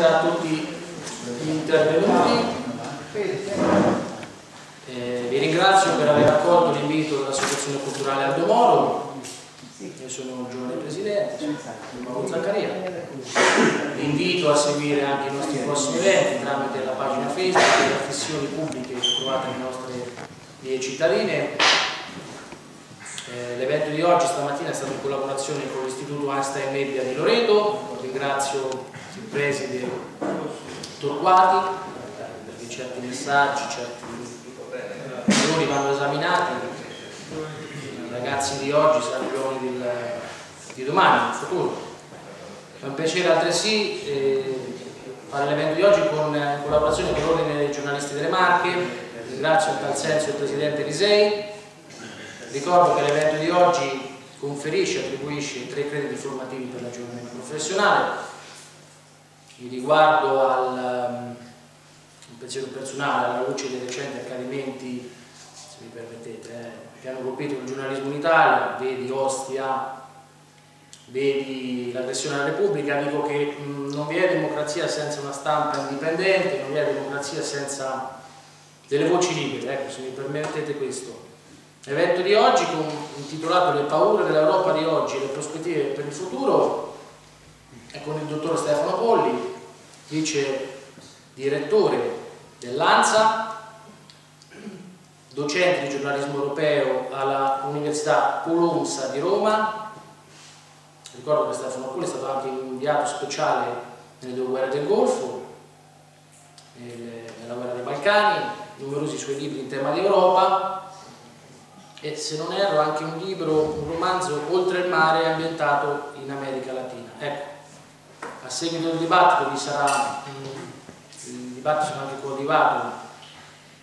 buonasera a tutti gli intervenuti. Eh, vi ringrazio per aver accolto l'invito dell'Associazione Culturale Aldo Moro. Io sono il giovane presidente, Mauro Zaccaria. Vi invito a seguire anche i nostri prossimi eventi tramite la pagina Facebook le affissioni pubbliche che trovate nelle nostre vie cittadine. Eh, L'evento di oggi stamattina è stato in collaborazione con l'Istituto Einstein Media di Loreto. Ringrazio preside Torquati perché certi messaggi, certi valori vanno esaminati. I ragazzi di oggi saranno gli uomini del, di domani, del futuro. È un piacere altresì eh, fare l'evento di oggi con, in collaborazione con l'Ordine dei giornalisti delle Marche. Ringrazio in tal senso il Presidente Risei. Ricordo che l'evento di oggi conferisce attribuisce tre crediti formativi per l'aggiornamento professionale. Riguardo al um, pensiero personale alla luce dei recenti accadimenti, se mi permettete, eh, che hanno colpito il giornalismo in Italia, vedi Ostia, vedi l'aggressione alla Repubblica, dico che mh, non vi è democrazia senza una stampa indipendente, non vi è democrazia senza delle voci libere, ecco, se mi permettete questo. L'evento di oggi, intitolato Le paure dell'Europa di oggi e le prospettive per il futuro, è con il dottor Stefano Polli, vice direttore dell'ANSA, docente di giornalismo europeo all'Università Colomsa di Roma. Ricordo che Stefano Polli è stato anche inviato speciale nelle due guerre del Golfo, nella guerra dei Balcani, numerosi suoi libri in tema di Europa e se non erro anche un libro, un romanzo Oltre il mare ambientato in America Latina. Ecco, a seguito del dibattito vi sarà, il dibattito sarà anche coadiuvato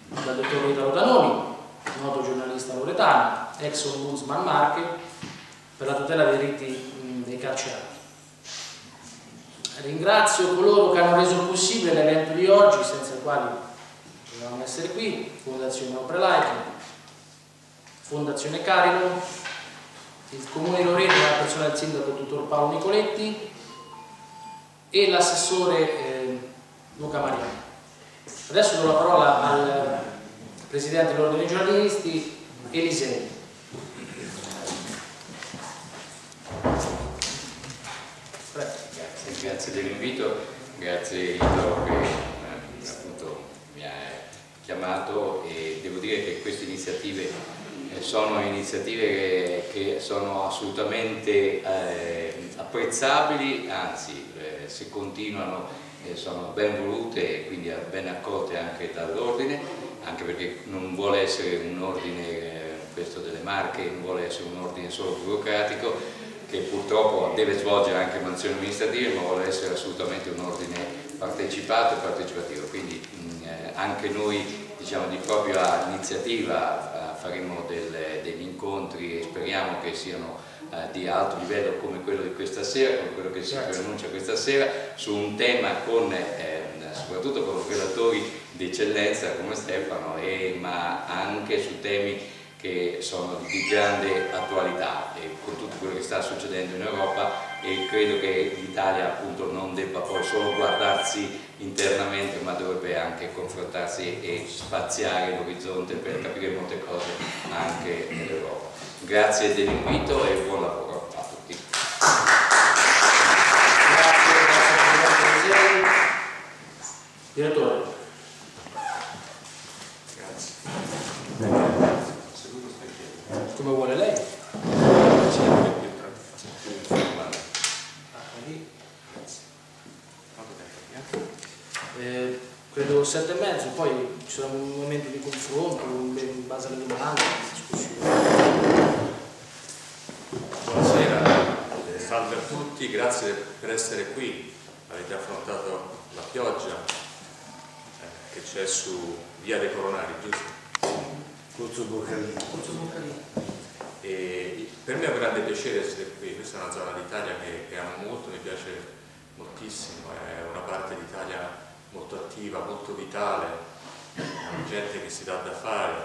dal dottor Italo Danoni, noto giornalista loretano, ex ombudsman Marche, per la tutela dei diritti dei carcerati. Ringrazio coloro che hanno reso possibile l'evento di oggi, senza i quali dovevamo essere qui, Fondazione Opera Fondazione Carico, il Comune di Loreto nella persona del sindaco dottor Paolo Nicoletti e l'assessore eh, Luca Mariani. Adesso do la parola al Presidente dell'Ordine dei giornalisti, Elisei. Grazie, grazie dell'invito, grazie Ito che eh, appunto mi ha chiamato e devo dire che queste iniziative sono iniziative che, che sono assolutamente eh, apprezzabili, anzi eh, se continuano eh, sono ben volute e quindi ben accolte anche dall'ordine, anche perché non vuole essere un ordine, eh, questo delle marche, non vuole essere un ordine solo burocratico, che purtroppo deve svolgere anche mansioni amministrative, ma vuole essere assolutamente un ordine partecipato e partecipativo. Quindi mh, eh, anche noi diciamo, di propria iniziativa faremo del, degli incontri e speriamo che siano eh, di alto livello come quello di questa sera, come quello che si pronuncia questa sera, su un tema con, eh, soprattutto con relatori di eccellenza come Stefano, e, ma anche su temi che sono di grande attualità. E con tutto quello che sta succedendo in Europa e credo che l'Italia appunto non debba poi solo guardarsi internamente ma dovrebbe anche confrontarsi e spaziare l'orizzonte per capire molte cose anche nell'Europa. Grazie dell'invito e buon lavoro a tutti. Grazie, grazie Direttore. Grazie. Come vuole lei? Eh, credo sette e mezzo, poi ci sarà un momento di confronto in base alle domande, discussione. Buonasera, eh, salve a tutti, grazie per essere qui. Avete affrontato la pioggia eh, che c'è su Via dei Coronari, giusto? Corso Boccalino. E per me è un grande piacere essere qui, questa è una zona d'Italia che, che amo molto, mi piace moltissimo, è una parte d'Italia molto attiva, molto vitale, gente che si dà da fare.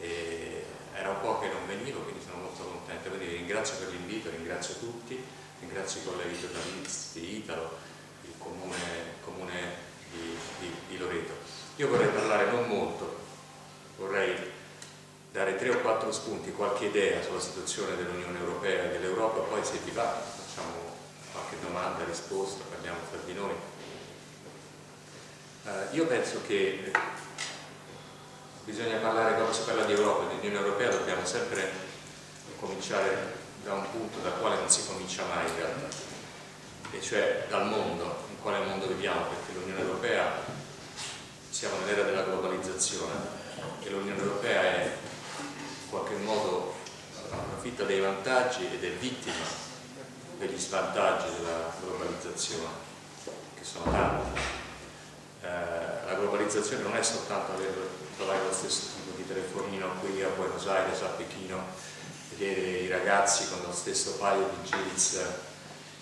E era un po' che non venivo, quindi sono molto contento, quindi vi ringrazio per l'invito, ringrazio tutti, ringrazio i colleghi giornalisti, Italo, il comune Io vorrei parlare non molto, vorrei dare tre o quattro spunti, qualche idea sulla situazione dell'Unione Europea e dell'Europa, poi se vi va facciamo qualche domanda, risposta, parliamo tra di noi. Uh, io penso che bisogna parlare, quando si parla di Europa di Unione Europea, dobbiamo sempre cominciare da un punto dal quale non si comincia mai in realtà, e cioè dal mondo, in quale mondo viviamo, perché l'Unione Europea, siamo nell'era della globalizzazione e l'Unione Europea è in qualche modo approfitta dei vantaggi ed è vittima degli svantaggi della globalizzazione, che sono tanti. Eh, la globalizzazione non è soltanto avere, trovare lo stesso tipo di telefonino qui a Buenos Aires, a Pechino, vedere i ragazzi con lo stesso paio di jeans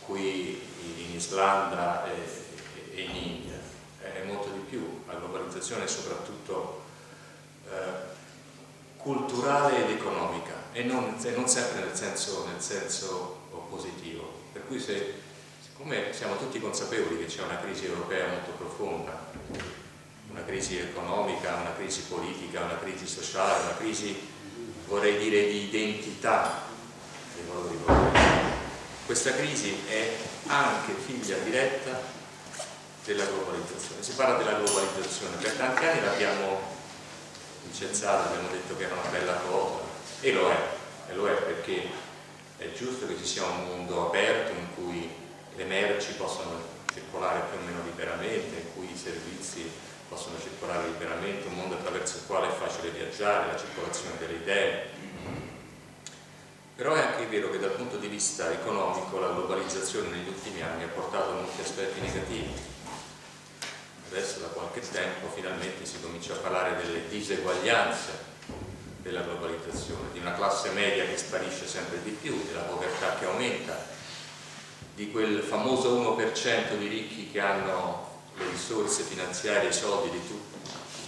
qui in Islanda e, in India. È molto di più, la globalizzazione è soprattutto eh, culturale ed economica e non, non sempre nel senso, nel senso positivo. Per cui se, siccome siamo tutti consapevoli che c'è una crisi europea molto profonda, una crisi economica, una crisi politica, una crisi sociale, una crisi, vorrei dire, di identità. Dei valori europei, questa crisi è anche figlia diretta della globalizzazione. Si parla della globalizzazione, per tanti anni l'abbiamo incensata, abbiamo detto che era una bella cosa, e lo è, e lo è perché è giusto che ci sia un mondo aperto in cui le merci possono circolare più o meno liberamente, in cui i servizi possono circolare liberamente, un mondo attraverso il quale è facile viaggiare, la circolazione delle idee. Però è anche vero che dal punto di vista economico la globalizzazione negli ultimi anni ha portato molti aspetti negativi. Adesso da qualche tempo finalmente si comincia a parlare delle diseguaglianze della globalizzazione, di una classe media che sparisce sempre di più, della povertà che aumenta, di quel famoso 1% di ricchi che hanno le risorse finanziarie, i soldi di, tu,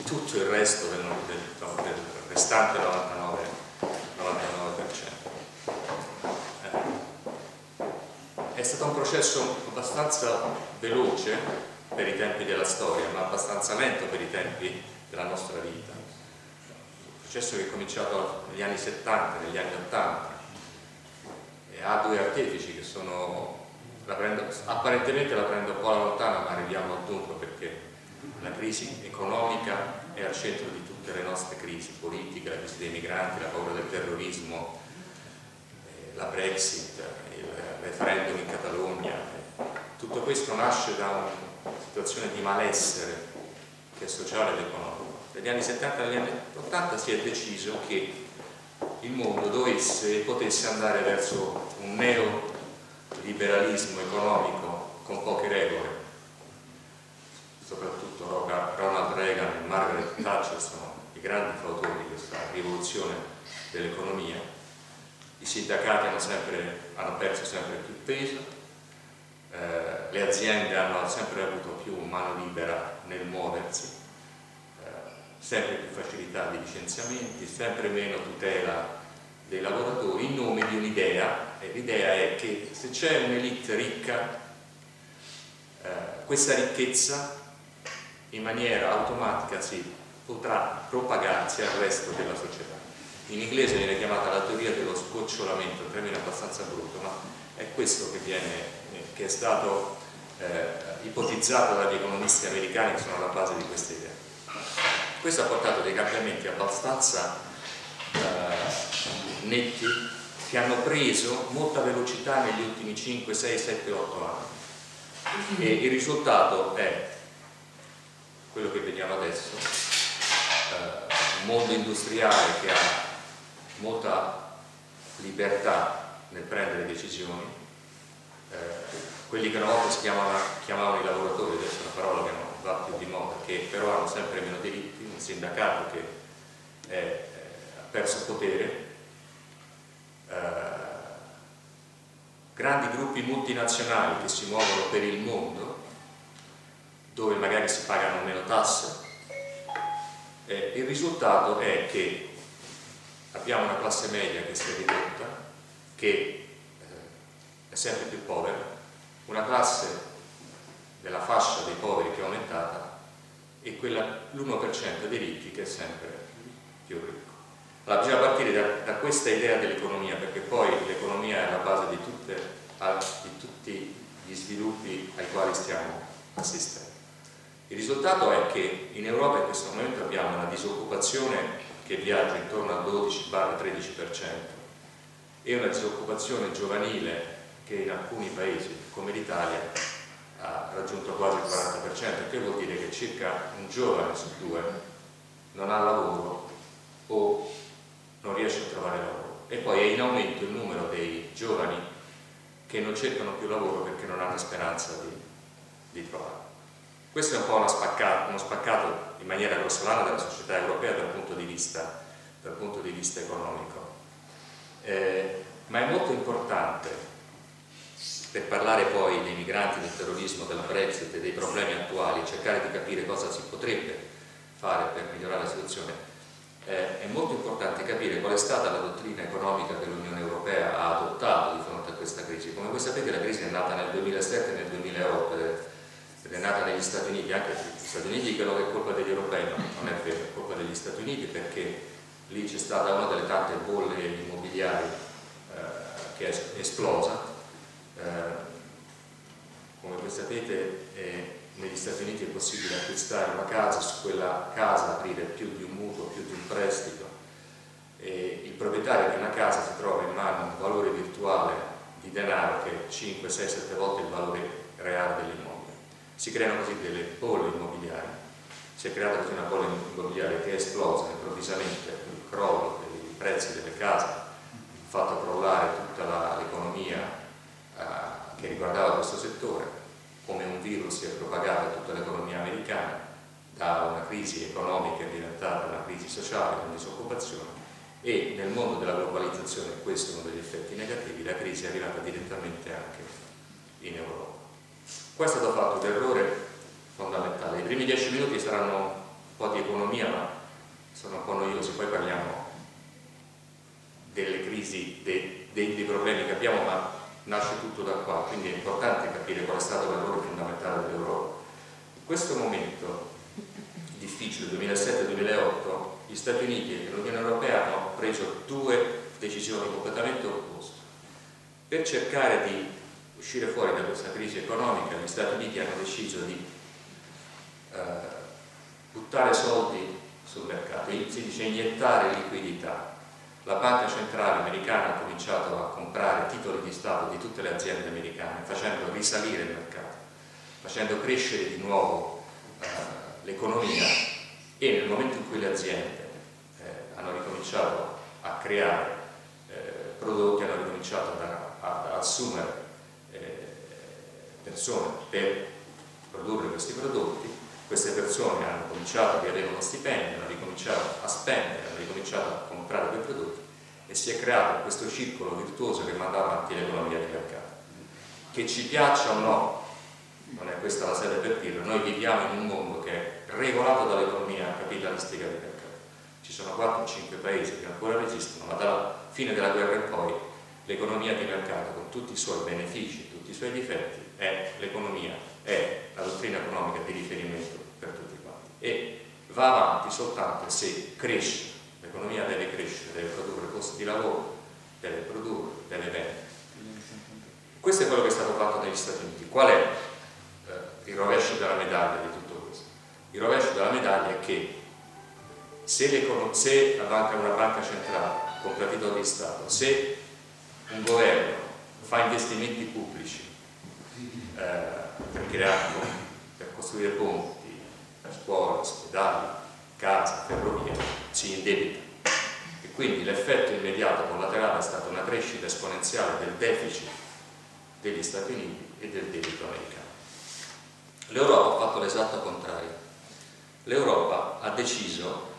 tutto il resto del, del, del restante 99%. 99%. Eh. È stato un processo abbastanza veloce per i tempi della storia, ma abbastanza lento per i tempi della nostra vita processo che è cominciato negli anni 70, negli anni 80 e ha due artefici che sono, la prendo, apparentemente la prendo un po' alla lontana ma arriviamo al dunque perché la crisi economica è al centro di tutte le nostre crisi, politica, la crisi dei migranti, la paura del terrorismo, eh, la Brexit, il referendum in Catalogna, tutto questo nasce da una situazione di malessere che è sociale ed economico. Dagli anni 70 agli anni 80 si è deciso che il mondo dovesse e potesse andare verso un neoliberalismo economico con poche regole. Soprattutto Ronald Reagan e Margaret Thatcher sono i grandi fautori di questa rivoluzione dell'economia. I sindacati hanno, sempre, hanno, perso sempre più peso eh, le aziende hanno sempre avuto più mano libera nel muoversi sempre più facilità di licenziamenti, sempre meno tutela dei lavoratori in nome di un'idea e l'idea è che se c'è un'elite ricca eh, questa ricchezza in maniera automatica si potrà propagarsi al resto della società. In inglese viene chiamata la teoria dello sgocciolamento, un termine abbastanza brutto, ma è questo che, viene, che è stato eh, ipotizzato dagli economisti americani che sono alla base di questa idea. Questo ha portato dei cambiamenti abbastanza eh, netti che hanno preso molta velocità negli ultimi 5, 6, 7, 8 anni. E il risultato è quello che vediamo adesso, eh, un mondo industriale che ha molta libertà nel prendere decisioni, eh, quelli che una volta si chiamavano, chiamavano i lavoratori, adesso è una parola che non va più di moda, che però hanno sempre meno diritti, un sindacato che è, è, ha perso potere, eh, grandi gruppi multinazionali che si muovono per il mondo, dove magari si pagano meno tasse, eh, il risultato è che abbiamo una classe media che si è ridotta, che eh, è sempre più povera, una classe della fascia dei poveri che è aumentata e l'1% dei ricchi che è sempre più ricco. Allora bisogna partire da, da questa idea dell'economia perché poi l'economia è la base di, tutte, di tutti gli sviluppi ai quali stiamo assistendo. Il risultato è che in Europa in questo momento abbiamo una disoccupazione che viaggia intorno al 12-13% e una disoccupazione giovanile che in alcuni paesi come l'Italia ha raggiunto quasi il 40%, che vuol dire che circa un giovane su due non ha lavoro o non riesce a trovare lavoro. E poi è in aumento il numero dei giovani che non cercano più lavoro perché non hanno speranza di, di trovarlo. Questo è un po' uno spaccato, uno spaccato in maniera grossolana della società europea dal punto di vista, punto di vista economico. Eh, ma è molto importante per parlare poi dei migranti, del terrorismo, della Brexit e dei problemi attuali cercare di capire cosa si potrebbe fare per migliorare la situazione, eh, è molto importante capire qual è stata la dottrina economica che l'Unione Europea ha adottato di fronte a questa crisi. Come voi sapete la crisi è nata nel 2007 e nel 2008 ed è nata negli Stati Uniti, anche negli Stati Uniti dicono che è colpa degli europei, no, non è vero, è colpa degli Stati Uniti perché lì c'è stata una delle tante bolle immobiliari eh, che è esplosa eh, come voi sapete eh, negli Stati Uniti è possibile acquistare una casa, su quella casa aprire più di un mutuo, più di un prestito e il proprietario di una casa si trova in mano un valore virtuale di denaro che è 5, 6, 7 volte il valore reale dell'immobile. Si creano così delle bolle immobiliari, si è creata così una bolla immobiliare che è esplosa improvvisamente il crollo dei prezzi delle case, fatto crollare tutta l'economia eh, che riguardava questo settore, come un virus si è propagato a tutta l'economia americana, da una crisi economica è diventata una crisi sociale con disoccupazione e nel mondo della globalizzazione, questo è uno degli effetti negativi, la crisi è arrivata direttamente anche in Europa. Questo è stato fatto un errore fondamentale. I primi dieci minuti saranno un po' di economia, ma sono un po' noiosi, poi parliamo delle crisi, dei, dei, dei problemi che abbiamo, ma nasce tutto da qua, quindi è importante capire qual è stato l'errore fondamentale dell'Europa. In questo momento difficile, 2007-2008, gli Stati Uniti e l'Unione Europea hanno preso due decisioni completamente opposte. Per cercare di uscire fuori da questa crisi economica, gli Stati Uniti hanno deciso di eh, buttare soldi sul mercato, si dice iniettare liquidità la banca centrale americana ha cominciato a comprare titoli di Stato di tutte le aziende americane, facendo risalire il mercato, facendo crescere di nuovo eh, l'economia. E nel momento in cui le aziende eh, hanno ricominciato a creare eh, prodotti, hanno ricominciato ad assumere eh, persone per produrre questi prodotti, queste persone hanno cominciato a avere uno stipendio, hanno ricominciato a spendere, hanno ricominciato a prodotti e si è creato questo circolo virtuoso che manda avanti l'economia di mercato. Che ci piaccia o no, non è questa la sede per dirlo, noi viviamo in un mondo che è regolato dall'economia capitalistica di mercato. Ci sono 4-5 paesi che ancora resistono, ma dalla fine della guerra in poi l'economia di mercato, con tutti i suoi benefici, tutti i suoi difetti, è l'economia, è la dottrina economica di riferimento per tutti quanti. E va avanti soltanto se cresce l'economia deve crescere, deve produrre posti di lavoro, deve produrre, deve vendere. Questo è quello che è stato fatto negli Stati Uniti. Qual è eh, il rovescio della medaglia di tutto questo? Il rovescio della medaglia è che se, se la banca è una banca centrale compra titoli di Stato, se un governo fa investimenti pubblici eh, per creare, per costruire ponti, scuole, ospedali, case, ferrovie, si indebita quindi l'effetto immediato collaterale è stata una crescita esponenziale del deficit degli Stati Uniti e del debito americano. L'Europa ha fatto l'esatto contrario. L'Europa ha deciso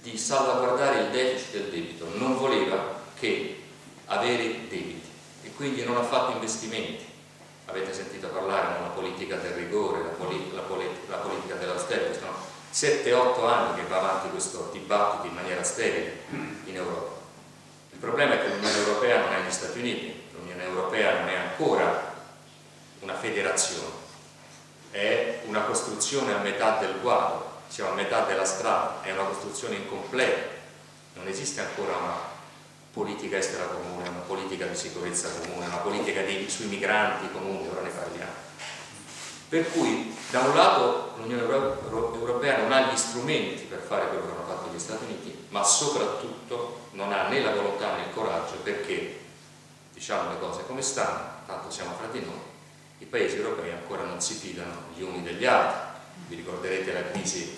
di salvaguardare il deficit del debito, non voleva che avere debiti e quindi non ha fatto investimenti. Avete sentito parlare della politica del rigore, la, polit la, polit la politica dell'austerity, no? 7-8 anni che va avanti questo dibattito in maniera sterile in Europa. Il problema è che l'Unione Europea non è gli Stati Uniti, l'Unione Europea non è ancora una federazione, è una costruzione a metà del quadro, siamo a metà della strada, è una costruzione incompleta, non esiste ancora una politica estera comune, una politica di sicurezza comune, una politica di, sui migranti comuni, ora ne parliamo. Per cui da un lato l'Unione Europea non ha gli strumenti per fare quello che hanno fatto gli Stati Uniti, ma soprattutto non ha né la volontà né il coraggio perché, diciamo le cose come stanno, tanto siamo fra di noi, i paesi europei ancora non si fidano gli uni degli altri. Vi ricorderete la crisi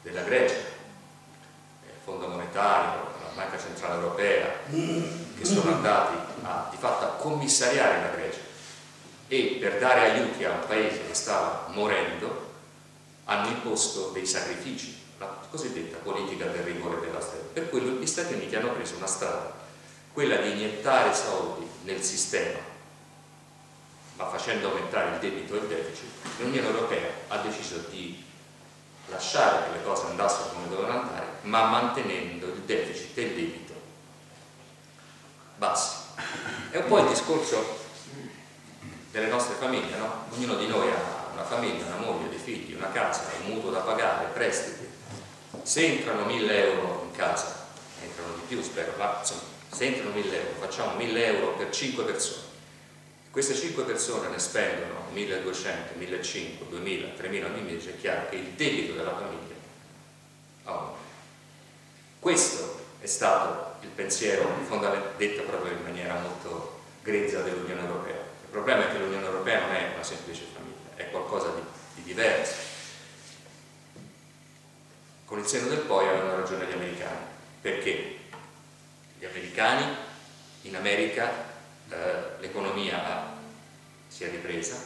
della Grecia, il Fondo Monetario, Banca Centrale Europea, che sono andati a, di fatto a commissariare la Grecia e per dare aiuti a un paese che stava morendo hanno imposto dei sacrifici, la cosiddetta politica del rigore della strada. Per cui gli Stati Uniti hanno preso una strada, quella di iniettare soldi nel sistema, ma facendo aumentare il debito e il deficit, l'Unione Europea ha deciso di lasciare che le cose andassero come dovevano andare, ma mantenendo il deficit e il debito bassi. È un po' il discorso delle nostre famiglie, no? Ognuno di noi ha una famiglia, una moglie, dei figli, una casa, un mutuo da pagare, prestiti. Se entrano 1000 euro in casa, entrano di più spero, ma insomma, se entrano 1000 euro, facciamo 1000 euro per 5 persone. Queste 5 persone ne spendono 1200, 1500, 2000, 3000 ogni mese, è chiaro che il debito della famiglia aumenta. Questo è stato il pensiero detto proprio in maniera molto grezza dell'Unione Europea. Il problema è che l'Unione Europea non è una semplice famiglia, è qualcosa di, di diverso. Con il seno del poi avevano ragione gli americani. Perché? Gli americani in America eh, l'economia si è ripresa,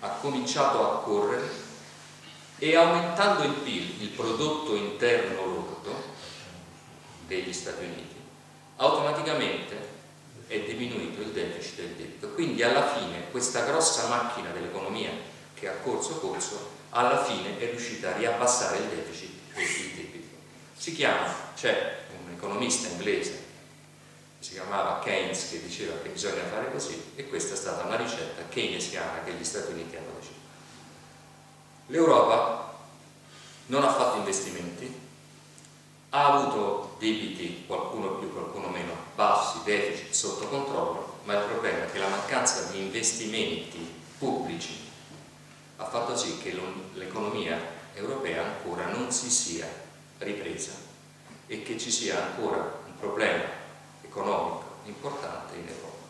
ha cominciato a correre e aumentando il PIL, il prodotto interno lordo, degli Stati Uniti, automaticamente è diminuito il deficit del debito. Quindi alla fine questa grossa macchina dell'economia che ha corso corso, alla fine è riuscita a riabbassare il deficit e il debito. Si chiama, c'è un economista inglese, si chiamava Keynes, che diceva che bisogna fare così, e questa è stata una ricetta keynesiana che gli Stati Uniti hanno deciso. L'Europa non ha fatto investimenti, ha avuto debiti, qualcuno più, qualcuno meno, bassi, deficit sotto controllo, ma il problema è che la mancanza di investimenti pubblici ha fatto sì che l'economia europea ancora non si sia ripresa e che ci sia ancora un problema economico importante in Europa.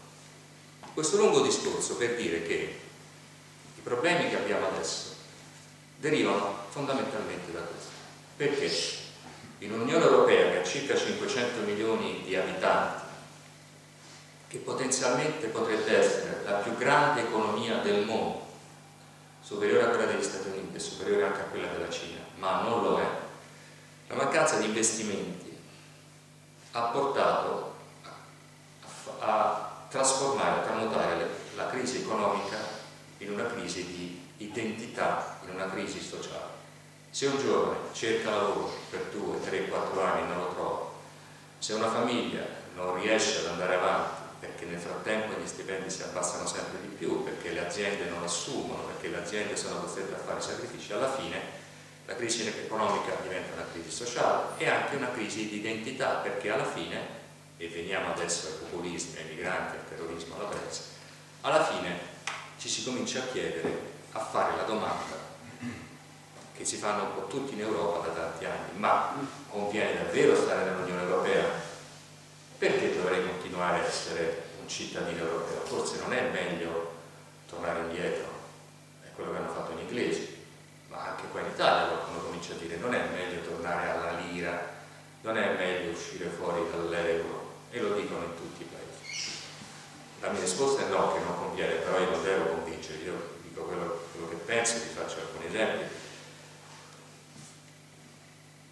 Questo lungo discorso per dire che i problemi che abbiamo adesso derivano fondamentalmente da questo. Perché? In un'Unione Europea che ha circa 500 milioni di abitanti, che potenzialmente potrebbe essere la più grande economia del mondo, superiore a quella degli Stati Uniti e superiore anche a quella della Cina, ma non lo è, la mancanza di investimenti ha portato a, trasformare, a tramutare la crisi economica in una crisi di identità, in una crisi sociale. Se un giovane cerca lavoro per 2, 3, 4 anni non lo trova, se una famiglia non riesce ad andare avanti perché nel frattempo gli stipendi si abbassano sempre di più, perché le aziende non assumono, perché le aziende sono costrette a fare sacrifici, alla fine la crisi economica diventa una crisi sociale e anche una crisi di identità, perché alla fine, e veniamo adesso ai populismi, ai migranti, al terrorismo, alla Brexit, alla fine ci si comincia a chiedere, a fare la domanda che si fanno un po' tutti in Europa da tanti anni, ma conviene davvero stare nell'Unione Europea? Perché dovrei continuare a essere un cittadino europeo? Forse non è meglio tornare indietro, è quello che hanno fatto gli inglesi, ma anche qua in Italia qualcuno comincia a dire non è meglio tornare alla lira, non è meglio uscire fuori dall'euro, e lo dicono in tutti i paesi. La mia risposta è no, che non conviene, però io non devo convincere, io dico quello, quello che penso, vi faccio alcuni esempi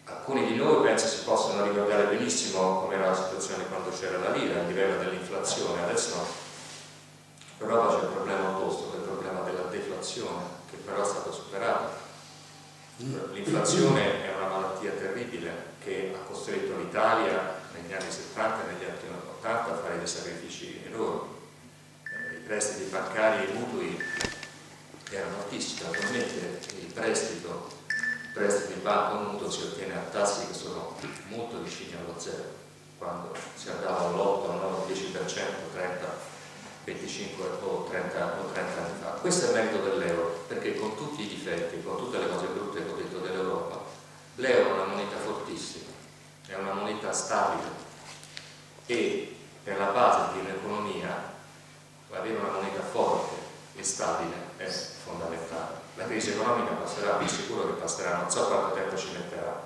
alcuni di noi penso si possono ricordare benissimo come era la situazione quando c'era la lira, a livello dell'inflazione, adesso no. In Europa c'è il problema opposto, che è il problema della deflazione, che però è stato superato. L'inflazione è una malattia terribile che ha costretto l'Italia negli anni 70 e negli anni 80 a fare dei sacrifici enormi. I prestiti bancari e i mutui erano altissimi, attualmente il prestito, prestito in banca o mutuo si ottiene a tassi che sono molto vicini allo zero, quando si andava all'8, al 9, 10%, 30, 25 o 30, o 30 anni fa. Questo è il merito dell'euro, perché con tutti i difetti, con tutte le cose brutte che ho detto dell'Europa, l'euro è una moneta fortissima, è una moneta stabile e per la base di un'economia avere una moneta forte e stabile è fondamentale. La crisi economica passerà, vi sicuro che passerà, non so quanto tempo ci metterà,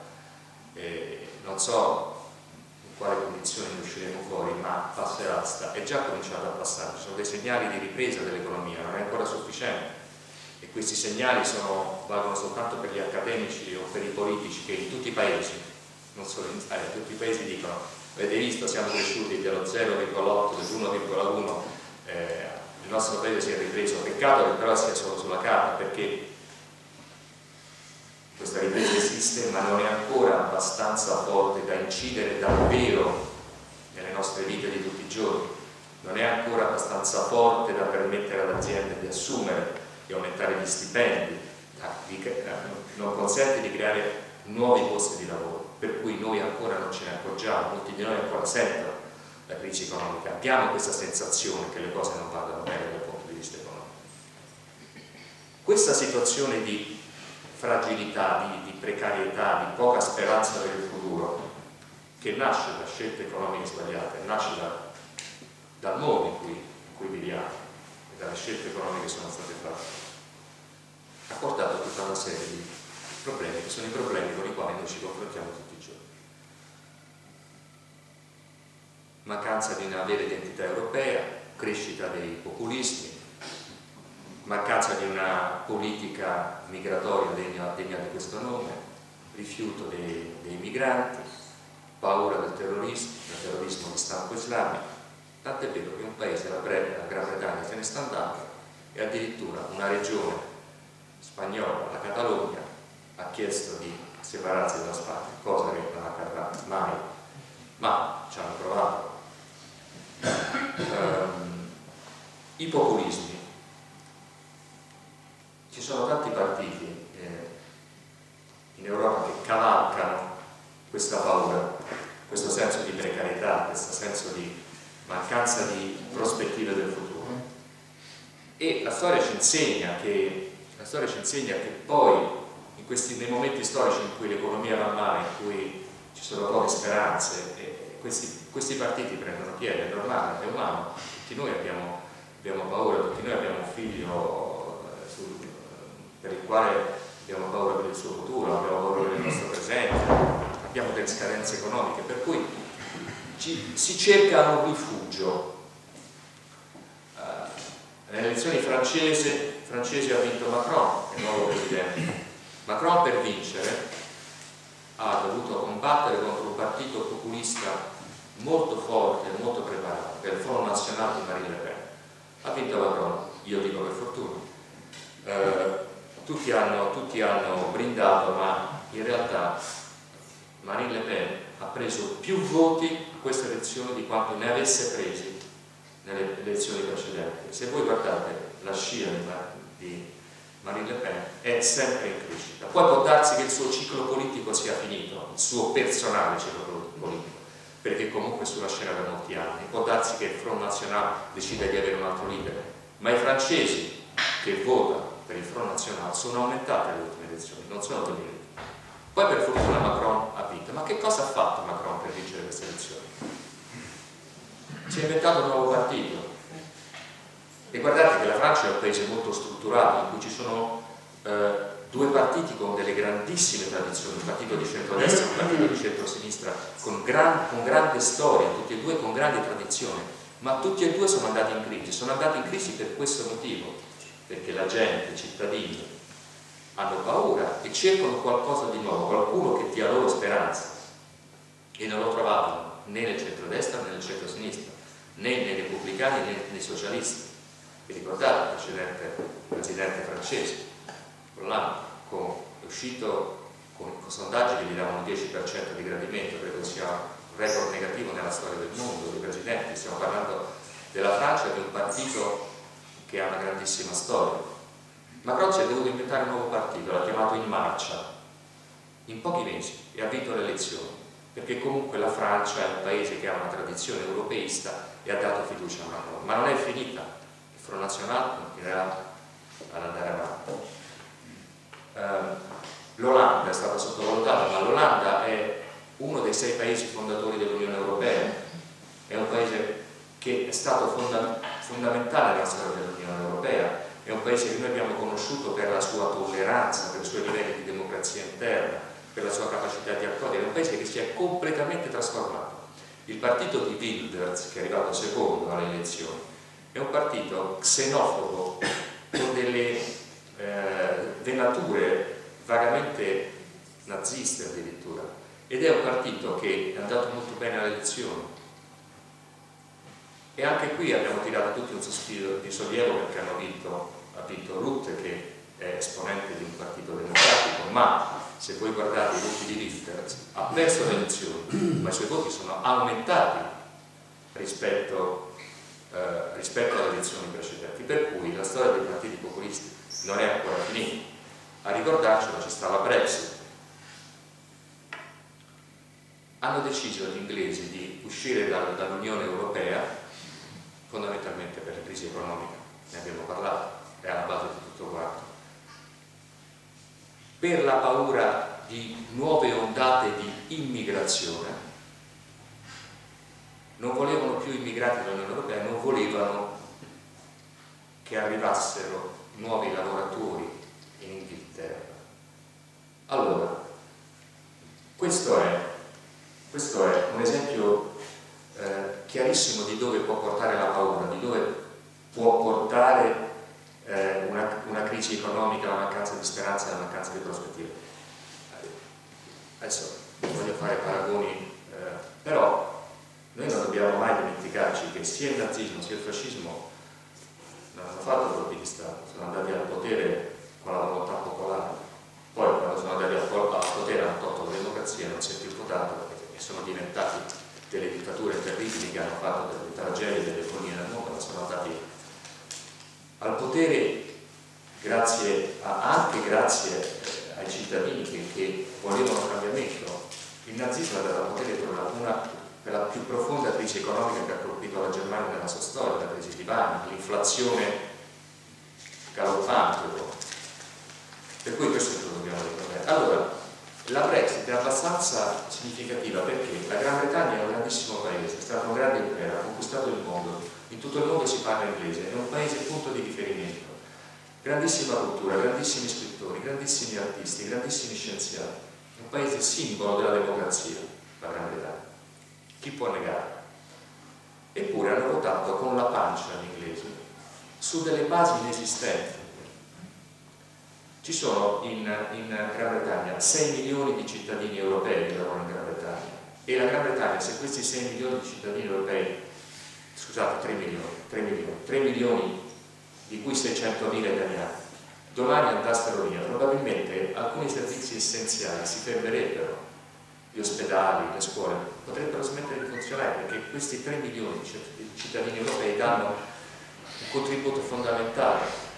eh, non so in quali condizioni usciremo fuori, ma passerà, sta, è già cominciato a passare, ci sono dei segnali di ripresa dell'economia, non è ancora sufficiente. E questi segnali sono, valgono soltanto per gli accademici o per i politici che in tutti i paesi, non solo in Italia, in tutti i paesi dicono avete visto siamo cresciuti dello 0,8, dell'1,1 eh, il nostro paese si è ripreso, peccato che però sia solo sulla carta perché questa ripresa esiste ma non è ancora abbastanza forte da incidere davvero nelle nostre vite di tutti i giorni, non è ancora abbastanza forte da permettere all'azienda di assumere, di aumentare gli stipendi, di, non consente di creare nuovi posti di lavoro, per cui noi ancora non ce ne accorgiamo, molti di noi ancora sentono la crisi economica, abbiamo questa sensazione che le cose non vadano bene dal punto di vista economico. Questa situazione di fragilità, di, di precarietà, di poca speranza per il futuro, che nasce da scelte economiche sbagliate, nasce da, dal modo in cui, in cui viviamo e dalle scelte economiche che sono state fatte, ha portato a tutta una serie di problemi che sono i problemi con i quali noi ci confrontiamo tutti i giorni. Mancanza di una vera identità europea, crescita dei populismi, mancanza di una politica migratoria degna, degna di questo nome, rifiuto dei, dei, migranti, paura del terrorismo, del terrorismo di stampo islamico, tant'è vero che un paese, la, la Gran Bretagna, se ne sta andando e addirittura una regione spagnola, la Catalogna, ha chiesto di separarsi dalla Spagna, cosa che non accadrà mai, ma ci hanno provato. Um, I populismi. Ci sono tanti partiti eh, in Europa che cavalcano questa paura, questo senso di precarietà, questo senso di mancanza di prospettive del futuro. E la storia ci insegna che, ci insegna che poi questi, nei momenti storici in cui l'economia va male, in cui ci sono poche speranze, questi, questi, partiti prendono piede, è normale, è umano, tutti noi abbiamo, abbiamo paura, tutti noi abbiamo un figlio eh, sul, per il quale abbiamo paura per il suo futuro, abbiamo paura per il nostro presente, abbiamo delle scadenze economiche, per cui ci, si cerca un rifugio. Uh, nelle elezioni francesi, francesi ha vinto Macron, il nuovo presidente, Macron per vincere ha dovuto combattere contro un partito populista molto forte e molto preparato, che è il Front National di Marine Le Pen. Ha vinto Macron, io dico per fortuna. Eh, tutti, hanno, tutti hanno brindato, ma in realtà Marine Le Pen ha preso più voti a questa elezione di quanto ne avesse presi nelle elezioni precedenti. Se voi guardate la scia di Marine Le Pen è sempre in crescita. Poi può darsi che il suo ciclo politico sia finito, il suo personale ciclo politico, perché comunque è sulla scena da molti anni. Può darsi che il Front National decida di avere un altro leader, ma i francesi che votano per il Front National sono aumentate le ultime elezioni, non sono diminuite. Poi per fortuna Macron ha vinto. Ma che cosa ha fatto Macron per vincere queste elezioni? Si è inventato un nuovo partito, e guardate che la Francia è un paese molto strutturato in cui ci sono eh, due partiti con delle grandissime tradizioni, un partito di centrodestra e un partito di centrosinistra con, gran, con grande storia, tutti e due con grande tradizione, ma tutti e due sono andati in crisi, sono andati in crisi per questo motivo, perché la gente, i cittadini hanno paura e cercano qualcosa di nuovo, qualcuno che dia loro speranza. E non lo trovavano né nel centrodestra né nel centrosinistra, né nei repubblicani né nei socialisti vi ricordate il precedente presidente francese, Hollande, con, è uscito con, con, sondaggi che gli davano il 10% di gradimento, credo sia un record negativo nella storia del mondo dei presidenti, stiamo parlando della Francia di un partito che ha una grandissima storia. Macron si è dovuto inventare un nuovo partito, l'ha chiamato In Marcia, in pochi mesi e ha vinto le elezioni perché comunque la Francia è un paese che ha una tradizione europeista e ha dato fiducia a Macron, ma non è finita, Front National continuerà ad andare avanti. Eh, L'Olanda è stata sottovalutata, ma l'Olanda è uno dei sei paesi fondatori dell'Unione Europea, è un paese che è stato fonda fondamentale nella storia dell'Unione Europea, è un paese che noi abbiamo conosciuto per la sua tolleranza, per i suoi livelli di democrazia interna, per la sua capacità di accogliere, è un paese che si è completamente trasformato. Il partito di Wilders, che è arrivato secondo alle elezioni, è un partito xenofobo con delle eh, venature vagamente naziste addirittura. Ed è un partito che è andato molto bene alle elezioni. E anche qui abbiamo tirato tutti un sospiro di sollievo perché hanno vinto, ha vinto Rutte che è esponente di un partito democratico ma se voi guardate i voti di Richter ha perso le elezioni ma i suoi voti sono aumentati rispetto, eh, rispetto alle elezioni precedenti per cui la storia dei partiti populisti non è ancora finita. A ricordarcelo ci stava Brexit. Hanno deciso gli inglesi di uscire dall'Unione Europea fondamentalmente per la crisi economica. Ne abbiamo parlato, è alla base di tutto quanto. Per la paura di nuove ondate di immigrazione non volevano più immigrati dall'Unione Europea, non volevano che arrivassero nuovi lavoratori in Inghilterra. Allora, questo è, questo è un esempio eh, chiarissimo di dove può portare la paura, di dove può portare eh, una, una, crisi economica, la mancanza di speranza, la mancanza di prospettive. Adesso non voglio fare paragoni, eh, però noi non dobbiamo mai dimenticarci che sia il nazismo sia il fascismo non hanno fatto colpi di Stato, sono andati al potere con la volontà popolare. Poi quando sono andati al potere hanno tolto la democrazia, non si è più votato e sono diventati delle dittature terribili che hanno fatto delle tragedie, delle follie nel mondo, ma sono andati al potere grazie a, anche grazie eh, ai cittadini che, che, volevano cambiamento. Il nazismo andato al potere per, una, una, per, la più profonda crisi economica che ha colpito la Germania nella sua storia, la crisi di Bani, l'inflazione galoppante. Per cui questo lo dobbiamo ricordare. Allora, la Brexit è abbastanza significativa perché la Gran Bretagna è un grandissimo paese, è stato un grande impero, ha conquistato il mondo, in tutto il mondo si parla inglese, è un paese punto di riferimento, grandissima cultura, grandissimi scrittori, grandissimi artisti, grandissimi scienziati, è un paese simbolo della democrazia, la Gran Bretagna. Chi può negare? Eppure hanno votato con la pancia gli inglesi su delle basi inesistenti. Ci sono in, in Gran Bretagna 6 milioni di cittadini europei che lavorano in Gran Bretagna e la Gran Bretagna, se questi 6 milioni di cittadini europei scusate 3 milioni, 3 milioni, 3 milioni di cui 600 mila italiani, domani andassero via, probabilmente alcuni servizi essenziali si fermerebbero, gli ospedali, le scuole, potrebbero smettere di funzionare perché questi 3 milioni di cittadini europei danno un contributo fondamentale.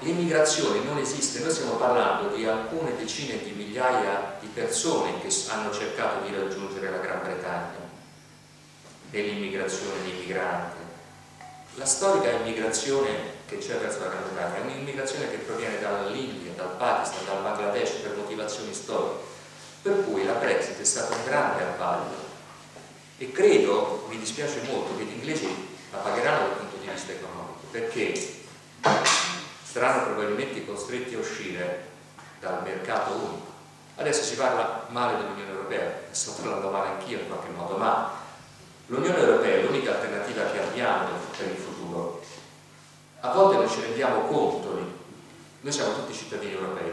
L'immigrazione non esiste, noi stiamo parlando di alcune decine di migliaia di persone che hanno cercato di raggiungere la Gran Bretagna dell'immigrazione di migranti. La storica immigrazione che c'è verso la Gran Bretagna è un'immigrazione che proviene dall'India, dal Pakistan, dal Bangladesh per motivazioni storiche. Per cui la Brexit è stato un grande abbaglio e credo, mi dispiace molto, che gli inglesi la pagheranno dal punto di vista economico perché saranno probabilmente costretti a uscire dal mercato unico. Adesso si parla male dell'Unione Europea, sto parlando male anch'io in qualche modo, ma L'Unione Europea è l'unica alternativa che abbiamo per il futuro. A volte non ci rendiamo conto. Noi siamo tutti cittadini europei,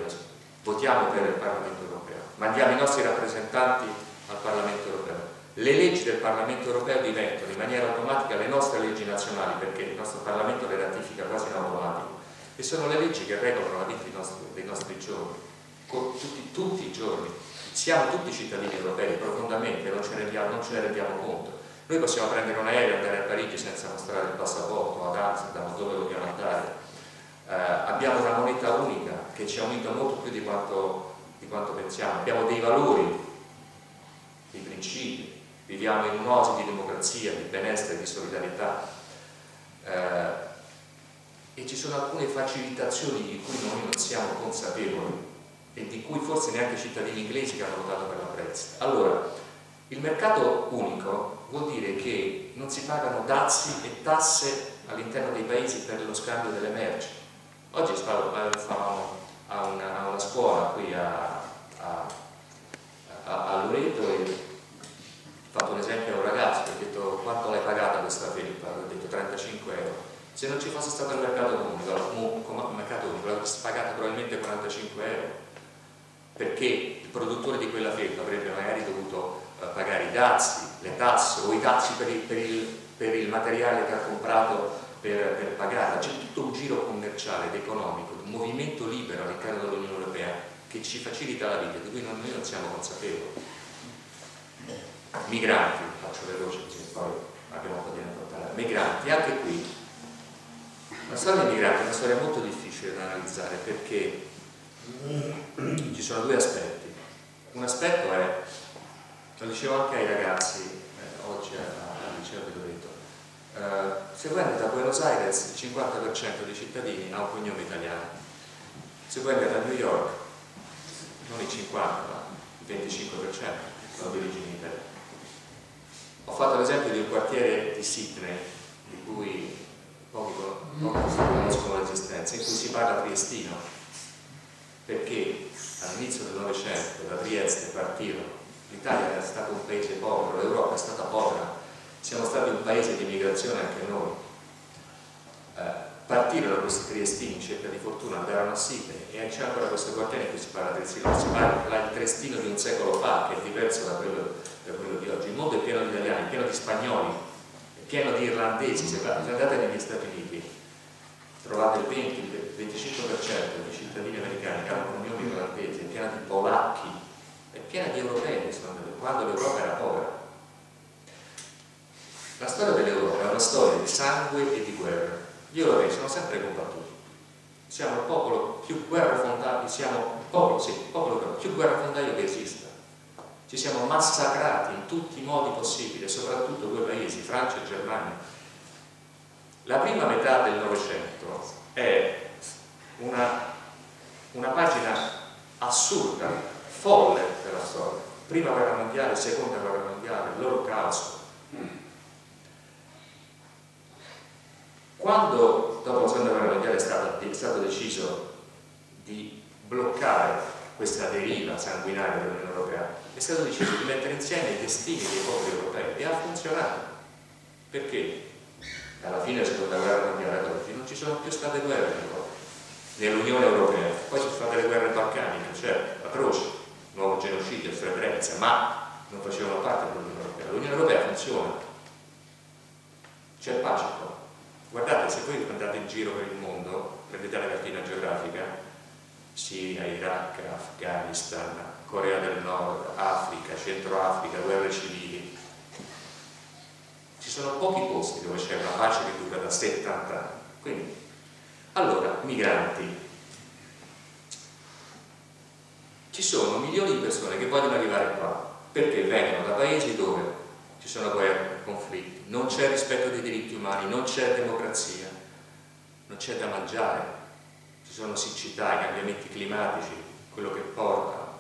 votiamo per il Parlamento europeo, mandiamo i nostri rappresentanti al Parlamento europeo. Le leggi del Parlamento europeo diventano in maniera automatica le nostre leggi nazionali perché il nostro Parlamento le ratifica quasi in automatico e sono le leggi che regolano la vita dei nostri, dei nostri giorni, tutti, tutti, i giorni. Siamo tutti cittadini europei profondamente, non ce, rendiamo, non ce ne rendiamo conto noi possiamo prendere un aereo e andare a Parigi senza mostrare il passaporto, ad Amsterdam, dove vogliamo andare. eh, abbiamo una moneta unica che ci aumenta molto più di quanto, di quanto pensiamo, abbiamo dei valori, dei principi, viviamo in un'osi di democrazia, di benessere, di solidarietà eh, e ci sono alcune facilitazioni di cui noi non siamo consapevoli e di cui forse neanche i cittadini inglesi che hanno votato per la Brexit. Allora, il mercato unico vuol dire che non si pagano dazi e tasse all'interno dei paesi per lo scambio delle merci. Oggi stavamo a una, a una scuola qui a, a, a, a Loreto e ho fatto un esempio a un ragazzo che ha detto quanto l'hai pagata questa felpa? Ho detto 35 euro. Se non ci fosse stato il mercato unico, il mercato unico l'avresti pagata probabilmente 45 euro perché il produttore di quella felpa avrebbe magari dovuto uh, pagare i dazi, le tasse o i dazi per il, per il, per il materiale che ha comprato per, per pagarla. C'è tutto un giro commerciale ed economico, un movimento libero all'interno dell'Unione Europea che ci facilita la vita, di cui noi non siamo consapevoli. Migranti, faccio veloce così poi abbiamo un po' di da Migranti, anche qui la storia dei migranti è una storia molto difficile da analizzare perché ci sono due aspetti. Un aspetto è, lo dicevo anche ai ragazzi eh, oggi al liceo di Loreto, eh, se voi andate a Buenos Aires il 50% dei cittadini ha un cognome italiano, se voi andate a New York non il 50 ma il 25% sono di origine italiana. Ho fatto l'esempio di un quartiere di Sydney di cui pochi, conoscono l'esistenza, in cui si parla triestino, perché all'inizio del Novecento da Trieste partirono, l'Italia era stato un paese povero, l'Europa è stata povera, siamo stati un paese di immigrazione anche noi. Eh, partirono questi triestini in cerca di fortuna, andarono a Sydney e c'è ancora questo quartiere in cui si parla triestino, si parla il triestino di un secolo fa, che è diverso da quello, da quello di oggi. Il mondo è pieno di italiani, è pieno di spagnoli, pieno di irlandesi, se andate negli Stati Uniti trovate il 20, il 25% dei cittadini americani che hanno cognomi irlandesi, è piena di polacchi, è piena di europei quando l'Europa era povera. La storia dell'Europa è una storia di sangue e di guerra. Gli europei sono sempre combattuti. Siamo il popolo più guerrafondaio, siamo il popolo, sì, il popolo più guerrafondaio che esista ci siamo massacrati in tutti i modi possibili, soprattutto due paesi, Francia e Germania. La prima metà del Novecento è una, una pagina assurda, folle della storia. Prima guerra mondiale, seconda guerra mondiale, l'olocausto. Quando dopo la seconda guerra mondiale è stato, è stato deciso di bloccare questa deriva sanguinaria dell'Unione Europea, è stato deciso di mettere insieme i destini dei popoli europei e ha funzionato. Perché? Alla fine della seconda guerra mondiale ad oggi non ci sono più state guerre nell'Unione Europea, poi sono state le guerre balcaniche, cioè atroci, nuovo genocidio, Srebrenica, ma non facevano parte dell'Unione Europea. L'Unione Europea funziona, c'è pace qua. Guardate, se voi andate in giro per il mondo, prendete la cartina geografica, Siria, Iraq, Afghanistan, Corea del Nord, Africa, Centro Africa, guerre civili. Ci sono pochi posti dove c'è una pace che dura da 70 anni. Quindi, allora, migranti. Ci sono milioni di persone che vogliono arrivare qua perché vengono da paesi dove ci sono guerre, conflitti, non c'è rispetto dei diritti umani, non c'è democrazia, non c'è da mangiare, ci sono siccità, i cambiamenti climatici, quello che porta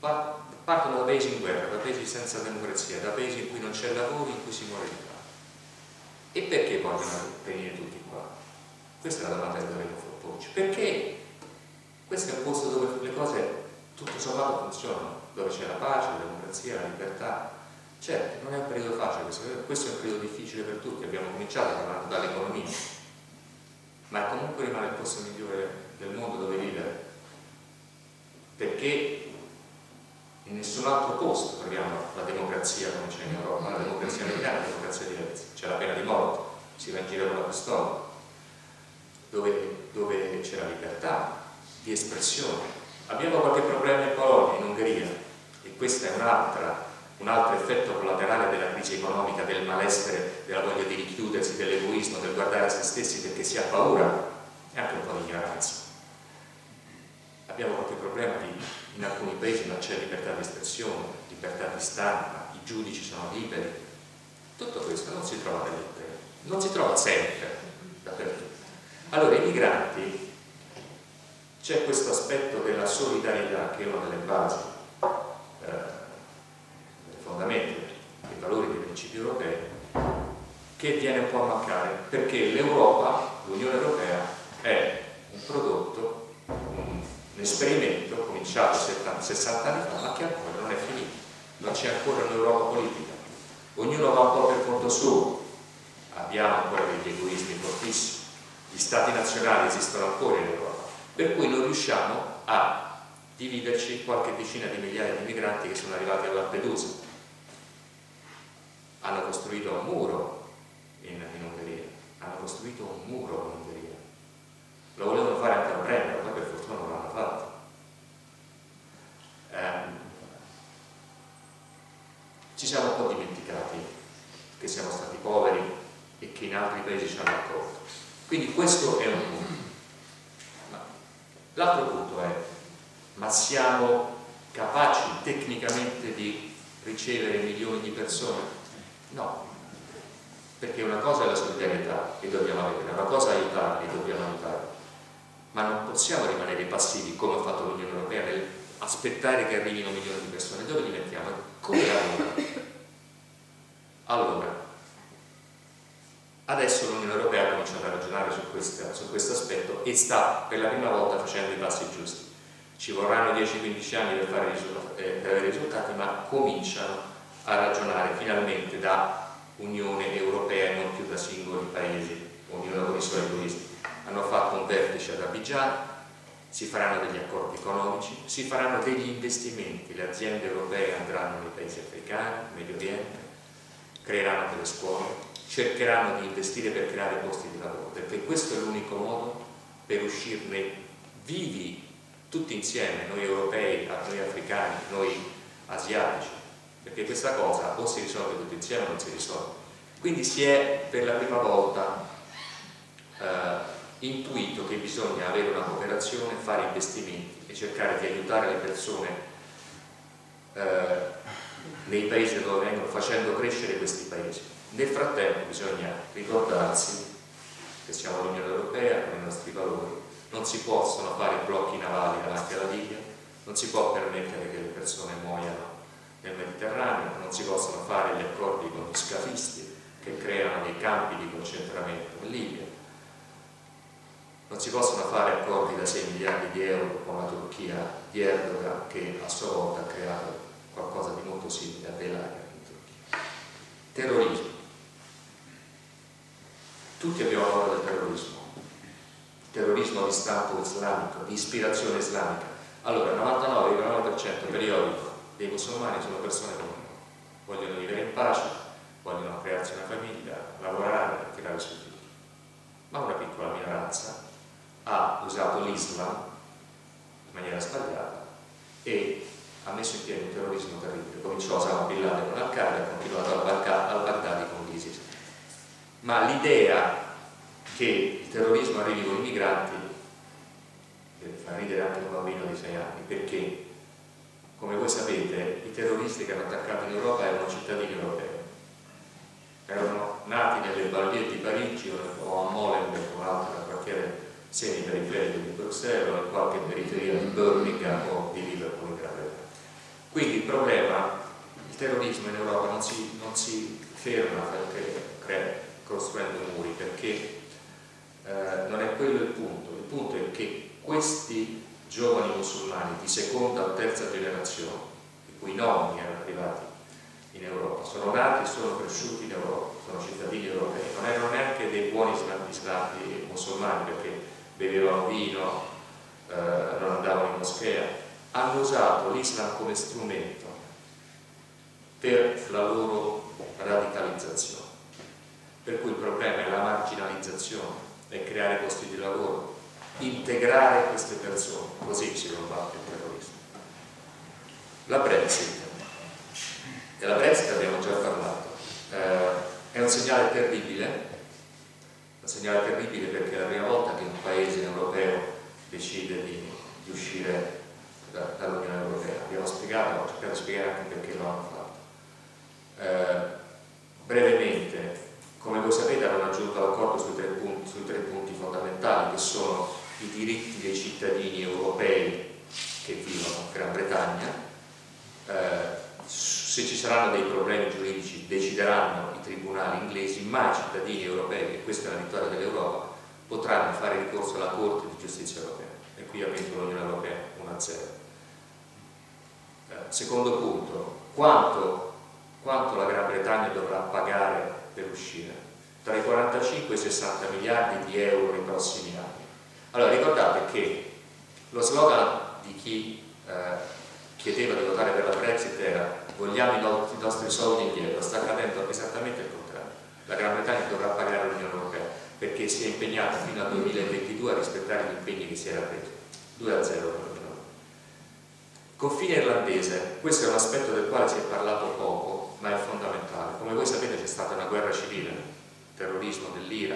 partono da paesi in guerra, da paesi senza democrazia, da paesi in cui non c'è lavoro, in cui si muore di fame. E perché vogliono venire tutti qua? Questa è la domanda che dovremmo porci. Perché questo è un posto dove le cose tutto sommato funzionano, dove c'è la pace, la democrazia, la libertà. Certo, non è un periodo facile, questo è un periodo difficile per tutti, abbiamo cominciato parlando dall'economia, ma comunque rimane il posto migliore del mondo dove vivere, perché in nessun altro posto troviamo la democrazia come c'è in Europa, la democrazia americana è una democrazia diversa, c'è la pena di morte, si va in giro con la pistola, dove, dove c'è la libertà di espressione. Abbiamo qualche problema in Polonia, in Ungheria, e questo è un, un altro effetto collaterale della crisi economica, del malessere, della voglia di richiudersi, dell'egoismo, del guardare a se stessi perché si ha paura. e anche un po' di ignoranza. Abbiamo qualche problema di, in alcuni paesi non c'è libertà di espressione, libertà di stampa, i giudici sono liberi. Tutto questo non si trova nelle non si trova sempre dappertutto. Allora i migranti c'è questo aspetto della solidarietà che è una delle basi, eh, dei fondamenti, dei valori, dei principi europei, che viene un po' a mancare, perché l'Europa, l'Unione Europea, è un prodotto, un, un esperimento cominciato 70, 60 anni fa, ma che ancora non è finito, non c'è ancora un'Europa politica. Ognuno va un po' per conto suo, abbiamo ancora degli egoismi fortissimi, gli stati nazionali esistono ancora in Europa, per cui non riusciamo a dividerci qualche decina di migliaia di migranti che sono arrivati a Lampedusa. Hanno costruito un muro in, in Ungheria, hanno costruito un muro in Ungheria. Lo volevano fare anche a Brennero, ma per fortuna non l'hanno fatto. Eh, ci siamo un po' dimenticati che siamo stati poveri e che in altri paesi ci hanno accolto. Quindi questo è un punto. L'altro punto è, ma siamo capaci tecnicamente di ricevere milioni di persone? No, perché una cosa è la solidarietà che dobbiamo avere, una cosa è aiutarli, dobbiamo aiutarli, ma non possiamo rimanere passivi come ha fatto l'Unione Europea nel aspettare che arrivino milioni di persone. Dove li mettiamo? Come lavora? Allora, Adesso l'Unione Europea ha cominciato a ragionare su, questa, su questo aspetto e sta per la prima volta facendo i passi giusti. Ci vorranno 10-15 anni per, fare eh, per avere risultati, ma cominciano a ragionare finalmente da Unione Europea e non più da singoli paesi, ognuno con i suoi egoisti. Hanno fatto un vertice ad Abidjan, si faranno degli accordi economici, si faranno degli investimenti, le aziende europee andranno nei paesi africani, Medio Oriente, creeranno delle scuole, cercheranno di investire per creare posti di lavoro, perché questo è l'unico modo per uscirne vivi tutti insieme, noi europei, noi africani, noi asiatici, perché questa cosa o si risolve tutti insieme o non si risolve. Quindi si è per la prima volta eh, intuito che bisogna avere una cooperazione, fare investimenti e cercare di aiutare le persone eh, nei paesi dove vengono facendo crescere questi paesi. Nel frattempo bisogna ricordarsi che siamo l'Unione Europea con i nostri valori, non si possono fare blocchi navali davanti alla Libia, non si può permettere che le persone muoiano nel Mediterraneo, non si possono fare gli accordi con gli scafisti che creano dei campi di concentramento in Libia, non si possono fare accordi da 6 miliardi di euro con la Turchia di Erdogan che a sua volta ha creato qualcosa di molto simile a Belaria in Turchia. Terrorismo tutti abbiamo paura del terrorismo, terrorismo di stampo islamico, di ispirazione islamica. Allora, il 99,9% periodico dei musulmani sono persone come noi, vogliono vivere in pace, vogliono crearsi una famiglia, lavorare e tirare sui figli. Ma una piccola minoranza ha usato l'Islam in maniera sbagliata e ha messo in piedi un terrorismo terribile. Cominciò Osama Bin Laden con Al-Qaeda e ha continuato al Baghdadi con l'ISIS ma l'idea che il terrorismo arrivi con i migranti fa ridere anche un bambino di 6 anni perché come voi sapete i terroristi che hanno attaccato in Europa erano cittadini europei. Erano nati nelle banlieue di Parigi o a Molenbeek o altro quartiere semi-periferico di Bruxelles o in qualche periferia di Birmingham o di Liverpool in Gran quindi il problema il terrorismo in Europa non si, non si ferma perché crea costruendo muri perché eh, non è quello il punto, il punto è che questi giovani musulmani di seconda o terza generazione, i cui nonni erano arrivati in Europa, sono nati e sono cresciuti in Europa, sono cittadini europei, non erano neanche dei buoni islamici musulmani perché bevevano vino, eh, non andavano in moschea, hanno usato l'Islam come strumento per la loro radicalizzazione. Per cui il problema è la marginalizzazione e creare posti di lavoro, integrare queste persone, così si combatte il terrorismo. La Brexit, della Brexit abbiamo già parlato, eh, è un segnale terribile, un segnale terribile perché è la prima volta che un paese europeo decide di, di uscire da, dall'Unione Europea. Abbiamo spiegato, cercato di spiegare anche perché lo hanno fatto. Eh, brevemente, come voi sapete hanno raggiunto l'accordo sui, sui tre punti fondamentali che sono i diritti dei cittadini europei che vivono in Gran Bretagna, eh, se ci saranno dei problemi giuridici decideranno i tribunali inglesi, ma i cittadini europei, e questa è la vittoria dell'Europa, potranno fare ricorso alla Corte di Giustizia Europea e qui ha vinto l'Unione Europea 1-0. Eh, secondo punto, quanto, quanto la Gran Bretagna dovrà pagare per uscire? Tra i 45 e i 60 miliardi di euro nei prossimi anni. Allora ricordate che lo slogan di chi eh, chiedeva di votare per la Brexit era vogliamo i, no i nostri soldi indietro, sta accadendo esattamente il contrario. La Gran Bretagna dovrà pagare l'Unione Europea perché si è impegnata fino al 2022 a rispettare gli impegni che si era preso. 2 a 0 per l'Unione. Confine irlandese, questo è un aspetto del quale si è parlato poco, ma è fondamentale. Come voi sapete c'è stata una guerra civile, terrorismo dell'Ira,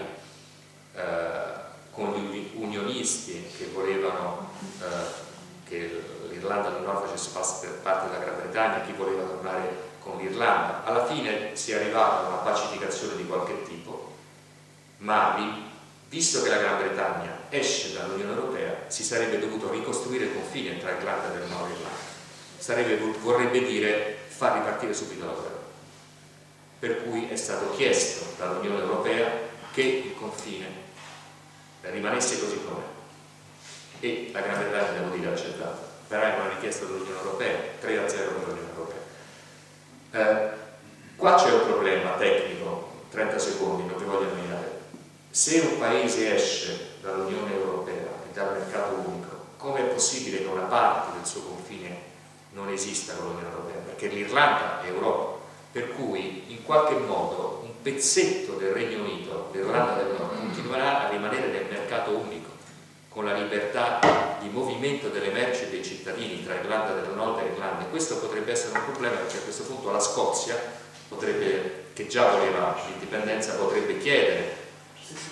eh, con gli unionisti che volevano eh, che l'Irlanda del Nord facesse parte della Gran Bretagna, chi voleva tornare con l'Irlanda. Alla fine si è arrivata a una pacificazione di qualche tipo, ma visto che la Gran Bretagna esce dall'Unione Europea, si sarebbe dovuto ricostruire il confine tra Irlanda del Nord e Irlanda. Sarebbe, vorrebbe dire far ripartire subito la guerra. Per cui è stato chiesto dall'Unione Europea che il confine rimanesse così com'è e la Gran Bretagna, devo dire, ha accettato. Però una richiesta dell'Unione Europea, 3 a 0 per l'Unione Europea. Eh, qua c'è un problema tecnico, 30 secondi, non vi voglio annoiare. Se un paese esce dall'Unione Europea e dal mercato unico, come è possibile che una parte del suo confine non esista con l'Unione Europea? Perché l'Irlanda è Europa, per cui in qualche modo pezzetto del Regno Unito, l'Irlanda del Nord, continuerà a rimanere nel mercato unico con la libertà di movimento delle merci e dei cittadini tra Irlanda del Nord e Irlanda. Questo potrebbe essere un problema perché a questo punto la Scozia, potrebbe, che già voleva l'indipendenza, potrebbe chiedere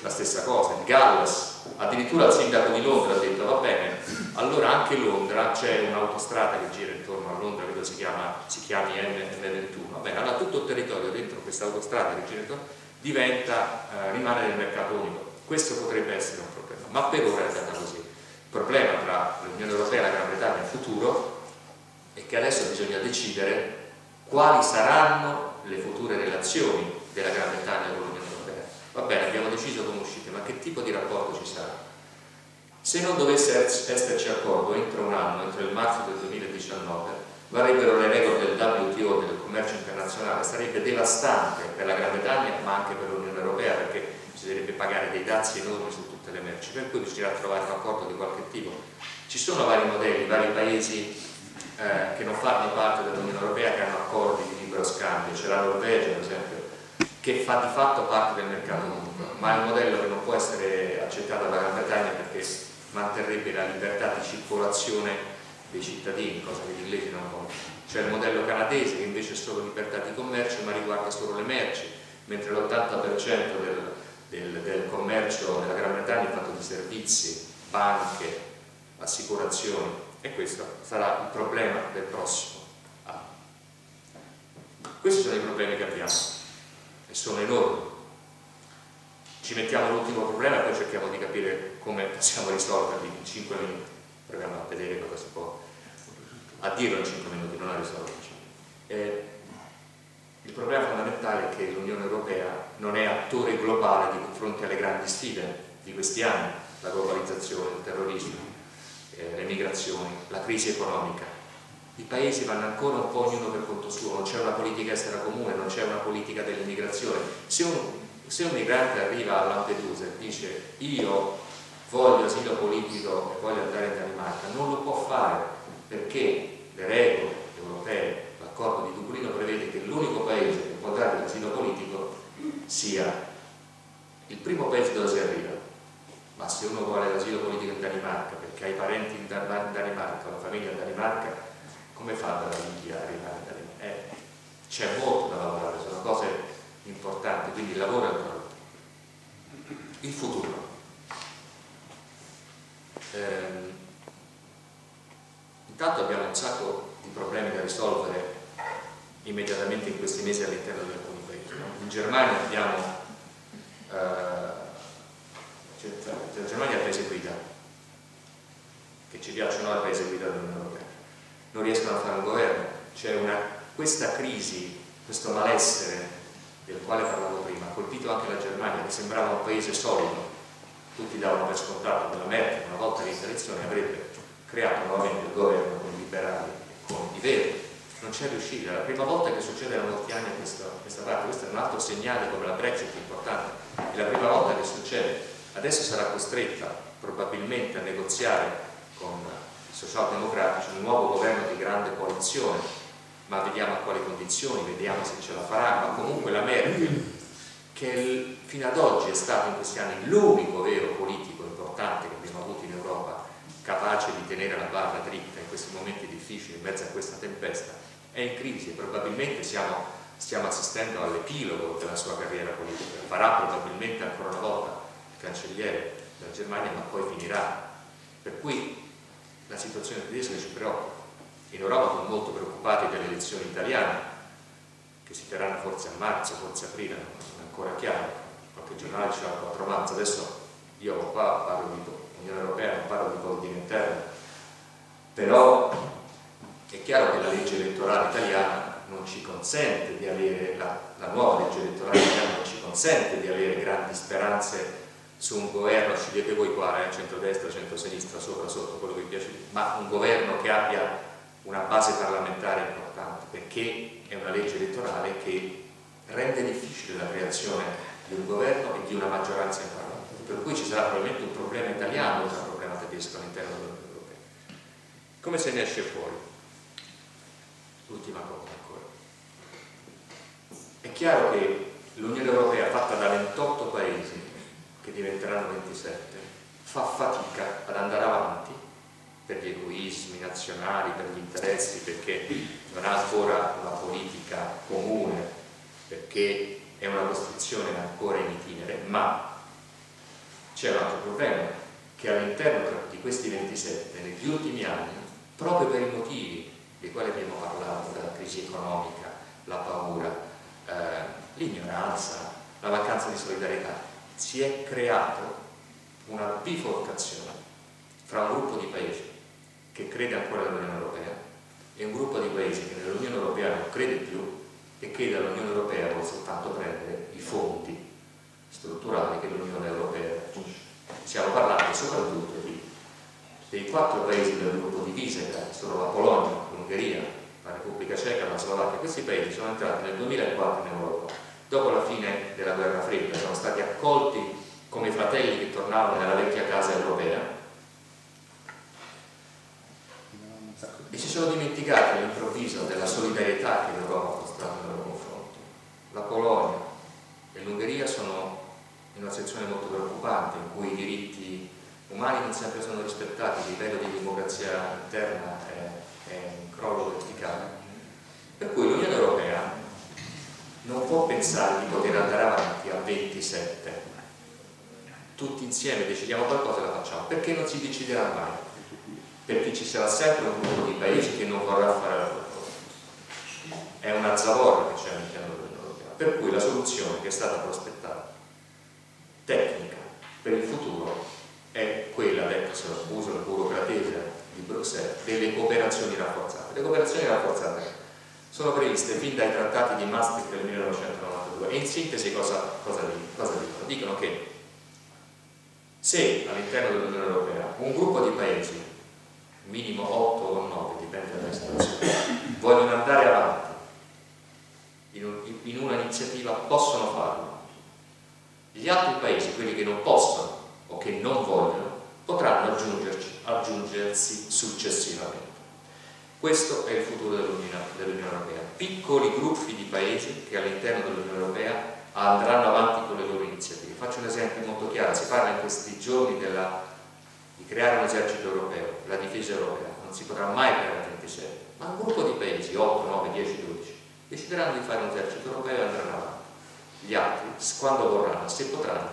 la stessa cosa. Il Galles, addirittura il sindaco di Londra ha detto va bene, allora anche Londra c'è un'autostrada che gira intorno a Londra, credo si, chiama, si chiami M21, va bene, allora tutto il territorio dentro questa autostrada che gira intorno diventa, eh, rimane nel mercato unico. Questo potrebbe essere un problema ma per ora è andata così. Il problema tra l'Unione Europea e la Gran Bretagna in futuro è che adesso bisogna decidere quali saranno le future relazioni della Gran Bretagna con l'Unione Europea. Va bene, abbiamo deciso come uscite, ma che tipo di rapporto ci sarà? Se non dovesse esserci accordo entro un anno, entro il marzo del 2019, varrebbero le regole del WTO, del commercio internazionale, sarebbe devastante per la Gran Bretagna ma anche per l'Unione Europea perché bisognerebbe pagare dei dazi enormi su tutte le merci, per cui bisognerà trovare un accordo di qualche tipo. Ci sono vari modelli, vari paesi eh, che non fanno parte dell'Unione Europea che hanno accordi di libero scambio, c'è la Norvegia per esempio, che fa di fatto parte del mercato unico, ma è un modello che non può essere accettato dalla Gran Bretagna perché manterrebbe la libertà di circolazione dei cittadini, cosa che gli inglesi non vogliono. C'è il modello canadese che invece è solo libertà di commercio ma riguarda solo le merci, mentre l'80% del, del, del commercio della Gran Bretagna è fatto di servizi, banche, assicurazioni e questo sarà il problema del prossimo anno. Questi sono i problemi che abbiamo e sono enormi. Ci mettiamo l'ultimo problema e poi cerchiamo di capire come possiamo risolverli in 5 minuti. Proviamo a vedere cosa si può, a dirlo in 5 minuti, non a risolverci. Eh, il problema fondamentale è che l'Unione Europea non è attore globale di confronto alle grandi sfide di questi anni, la globalizzazione, il terrorismo, eh, le migrazioni, la crisi economica. I paesi vanno ancora un po' ognuno per conto suo, non c'è una politica estera comune, non c'è una politica dell'immigrazione. Se un, se un migrante arriva a Lampedusa e dice io voglio asilo politico e voglio andare in Danimarca, non lo può fare perché le regole europee l'accordo di Dublino prevede che l'unico paese che può dare l'asilo politico sia il primo paese dove si arriva. Ma se uno vuole l'asilo politico in Danimarca perché ha i parenti in Danimarca, la famiglia in Danimarca, come fa dalla Libia a arrivare in Danimarca? Eh, c'è molto da lavorare, sono cose importanti, quindi il lavoro è ancora Il futuro. Ehm, intanto abbiamo un sacco di problemi da risolvere immediatamente in questi mesi all'interno di alcuni. No? In Germania abbiamo eh, cioè, la Germania è il paese guida che ci piacciono al paese guida dell'Unione Europea non riescono a fare un governo. C'è questa crisi questo malessere del quale parlavo prima ha colpito anche la Germania che sembrava un paese solido. Tutti davano per scontato che la Merkel una volta vinta le elezioni avrebbe creato nuovamente il governo con i liberali e con i verdi. Non c'è riuscita, è la prima volta che succede da molti anni questa, questa parte, questo è un altro segnale come la Brexit importante, è la prima volta che succede, adesso sarà costretta probabilmente a negoziare con socialdemocratici un nuovo governo di grande coalizione, ma vediamo a quali condizioni, vediamo se ce la farà, ma comunque la Merkel, che fino ad oggi è stato in questi anni l'unico vero politico importante che abbiamo avuto in Europa, capace di tenere la barra dritta in questi momenti difficili, in mezzo a questa tempesta, è in crisi e probabilmente siamo, stiamo assistendo all'epilogo della sua carriera politica. Farà probabilmente ancora una volta il cancelliere della Germania, ma poi finirà. Per cui la situazione tedesca ci preoccupa. In Europa sono molto preoccupati delle elezioni italiane, che si terranno forse a marzo, forse a aprile, non è ancora chiaro. Qualche giornale il 4 marzo. Adesso io qua parlo di Unione Europea, non parlo di politica interna, però è chiaro che la legge elettorale italiana non ci consente di avere, la, la nuova legge elettorale italiana non ci consente di avere grandi speranze su un governo, scegliete voi qua, eh, centrodestra, centrosinistra, sopra, sotto, quello che vi piace, ma un governo che abbia una base parlamentare importante, perché è una legge elettorale che rende difficile la creazione di un governo e di una maggioranza in Parlamento, per cui ci sarà probabilmente un problema italiano al problema tedesco all'interno dell'Unione Europea. Come se ne esce fuori? L'ultima cosa ancora. È chiaro che l'Unione Europea fatta da 28 paesi, che diventeranno 27, fa fatica ad andare avanti per gli egoismi nazionali, per gli interessi, perché non ha ancora una politica comune, perché è una costruzione ancora in itinere, ma c'è un altro problema, che all'interno di questi 27, negli ultimi anni, proprio per i motivi dei quali abbiamo parlato, della crisi economica, la paura, eh, l'ignoranza, la mancanza di solidarietà, si è creato una biforcazione fra un gruppo di paesi che crede ancora nell'Unione Europea e un gruppo di paesi che nell'Unione Europea non crede più e che dall'Unione Europea vuole soltanto prendere i fondi strutturali che l'Unione Europea raggiunge. Stiamo parlando soprattutto di dei quattro paesi del gruppo di Visegrad, sono la Polonia, l'Ungheria, la Repubblica Ceca, la Slovacchia, questi paesi sono entrati nel 2004 in Europa, dopo la fine della guerra fredda, sono stati accolti come fratelli che tornavano nella vecchia casa europea e si sono dimenticati all'improvviso della solidarietà che l'Europa ha mostrato nei loro confronti. La Polonia e l'Ungheria sono in una situazione molto preoccupante in cui i diritti umani non sempre sono rispettati, il livello di democrazia interna è, è in crollo verticale. Per cui l'Unione Europea non può pensare di poter andare avanti a 27. Tutti insieme decidiamo qualcosa e la facciamo. Perché non si deciderà mai? Perché ci sarà sempre un gruppo di paesi che non vorrà fare la loro cosa. È una zavorra che c'è all'interno dell'Unione Europea. Per cui la soluzione che è stata prospettata, tecnica, per il futuro, è quella, detto se lo uso la burocratese di Bruxelles, delle cooperazioni rafforzate. Le cooperazioni rafforzate sono previste fin dai trattati di Maastricht del 1992 e in sintesi cosa, cosa, dicono? Dicono che se all'interno dell'Unione Europea un gruppo di paesi, minimo 8 o 9, dipende dalla situazione, vogliono andare avanti in, un, in una iniziativa, possono farlo. Gli altri paesi, quelli che non possono, o che non vogliono potranno aggiungersi successivamente. Questo è il futuro dell'Unione dell Europea. Piccoli gruppi di paesi che all'interno dell'Unione Europea andranno avanti con le loro iniziative. Faccio un esempio molto chiaro, si parla in questi giorni della, di creare un esercito europeo, la difesa europea, non si potrà mai creare a 27, ma un gruppo di paesi, 8, 9, 10, 12, decideranno di fare un esercito europeo e andranno avanti. Gli altri, quando vorranno, se potranno,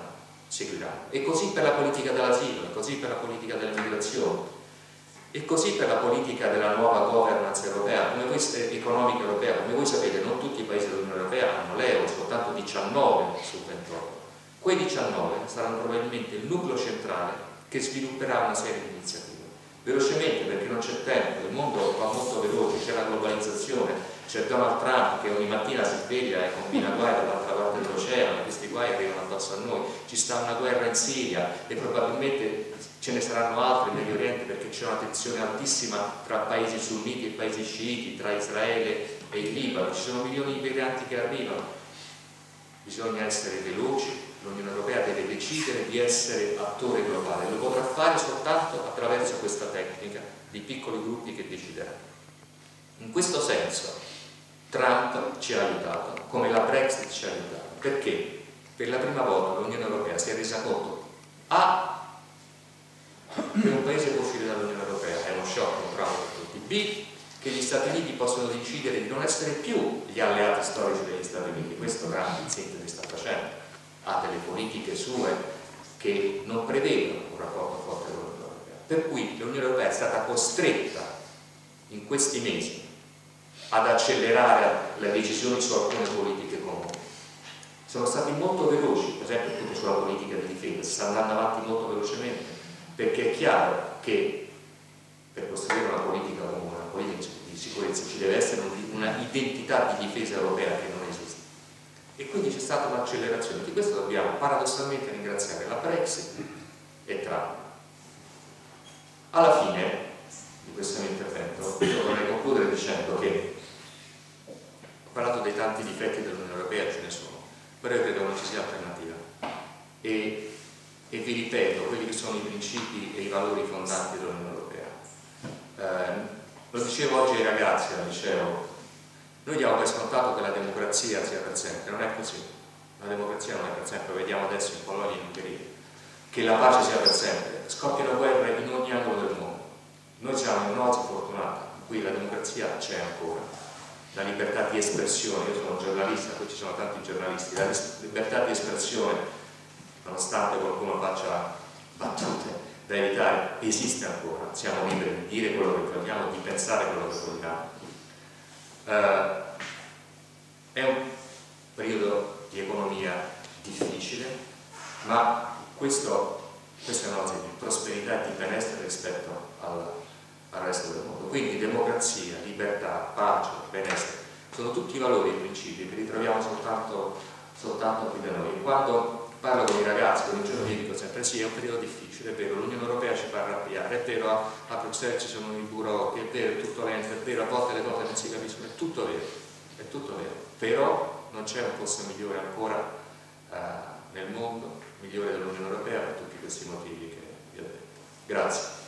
seguiranno. E così per la politica dell'asilo, così per la politica dell'immigrazione, e così per la politica della nuova governance europea, come voi, economica europea, come voi sapete non tutti i paesi dell'Unione Europea hanno l'euro, soltanto 19 su 28. Quei 19 saranno probabilmente il nucleo centrale che svilupperà una serie di iniziative. Velocemente perché non c'è tempo, il mondo va molto veloce, c'è la globalizzazione, c'è Donald Trump che ogni mattina si sveglia e combina guai dall'altra parte dell'oceano, questi guai arrivano addosso a noi, ci sta una guerra in Siria e probabilmente ce ne saranno altre in Medio Oriente perché c'è una tensione altissima tra paesi sunniti e paesi sciiti, tra Israele e il Libano, ci sono milioni di migranti che arrivano, bisogna essere veloci, l'Unione Europea deve decidere di essere attore globale, lo potrà fare soltanto attraverso questa tecnica di piccoli gruppi che decideranno. In questo senso Trump ci ha aiutato, come la Brexit ci ha aiutato. Perché? Per la prima volta l'Unione Europea si è resa conto A che un paese può uscire dall'Unione Europea, è uno shock, un trauma per tutti, B che gli Stati Uniti possono decidere di non essere più gli alleati storici degli Stati Uniti, questo Trump in sintesi sta facendo, ha delle politiche sue che non prevedono un rapporto forte con l'Unione Europea. Per cui l'Unione Europea è stata costretta in questi mesi ad accelerare le decisioni su alcune politiche comuni. Sono stati molto veloci, per esempio appunto sulla politica di difesa, si sta andando avanti molto velocemente, perché è chiaro che per costruire una politica comune, una politica di sicurezza, ci deve essere una identità di difesa europea che non. E quindi c'è stata un'accelerazione. Di questo dobbiamo paradossalmente ringraziare la Brexit e Trump. Alla fine di questo mio intervento io vorrei concludere dicendo che parlato dei tanti difetti dell'Unione Europea, ce ne sono, però io credo che non ci sia alternativa. E, e, vi ripeto, quelli che sono i principi e i valori fondanti dell'Unione Europea. Eh, lo dicevo oggi ai ragazzi al liceo, noi diamo per scontato che la democrazia sia per sempre, non è così. La democrazia non è per sempre, vediamo adesso in Polonia e in Ungheria. Che la pace sia per sempre, scoppiano guerre in ogni angolo del mondo. Noi siamo in un'oasi fortunata, qui la democrazia c'è ancora la libertà di espressione, io sono un giornalista, qui ci sono tanti giornalisti, la libertà di espressione, nonostante qualcuno faccia battute da evitare, esiste ancora, siamo liberi di dire quello che vogliamo, di pensare quello che vogliamo. Uh, è un periodo di economia difficile, ma questo, questa è una cosa di prosperità e di benessere rispetto alla al resto del mondo. Quindi democrazia, libertà, pace, benessere, sono tutti valori e principi che ritroviamo soltanto, soltanto qui da noi. Quando parlo con i ragazzi, con i giovani, dico sempre sì, è un periodo difficile, è vero, l'Unione Europea ci fa arrabbiare, è vero, a, Bruxelles ci sono i burocrati, è vero, è tutto lento, è vero, a volte le cose non si capiscono, è tutto vero, è tutto vero, però non c'è un posto migliore ancora eh, nel mondo, migliore dell'Unione Europea per tutti questi motivi che vi ho detto. Grazie.